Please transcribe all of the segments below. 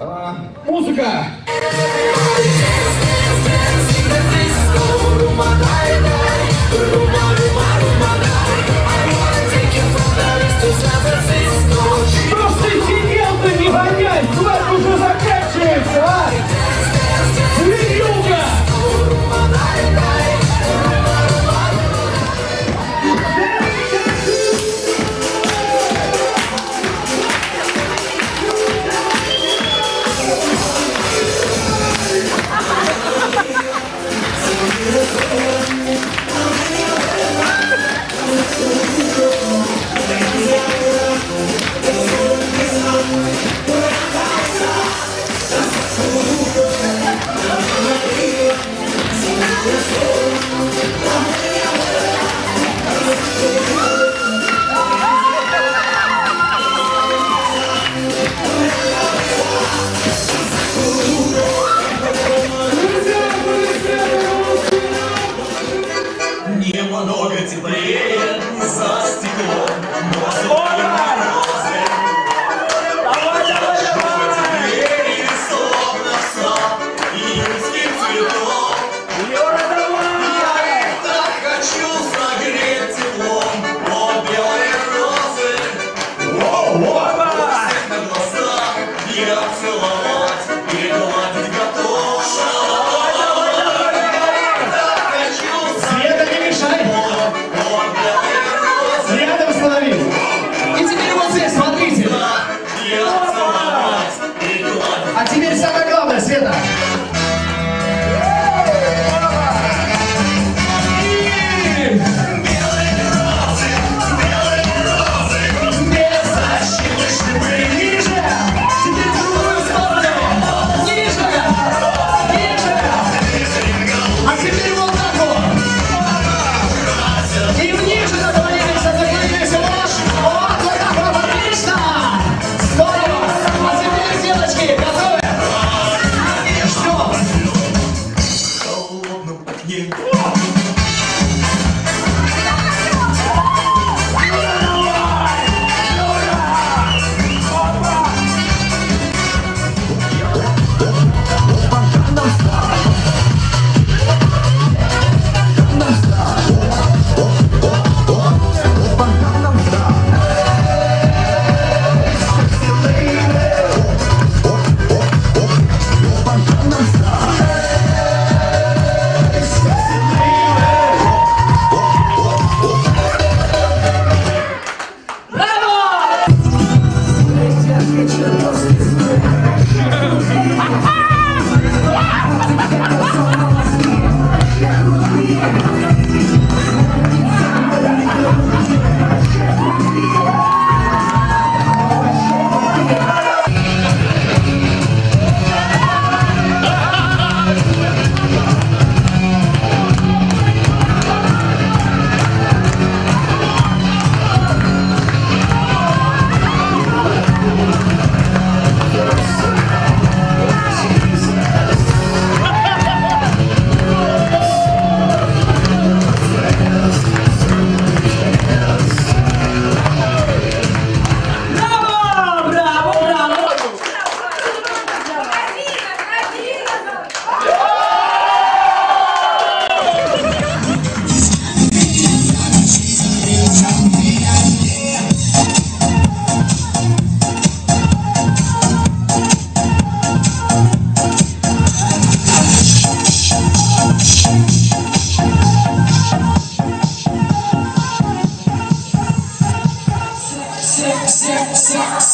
А, музыка! Музыка! немного теплее за стеклом. Но...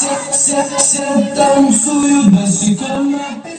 все, все, все танцуют босиком на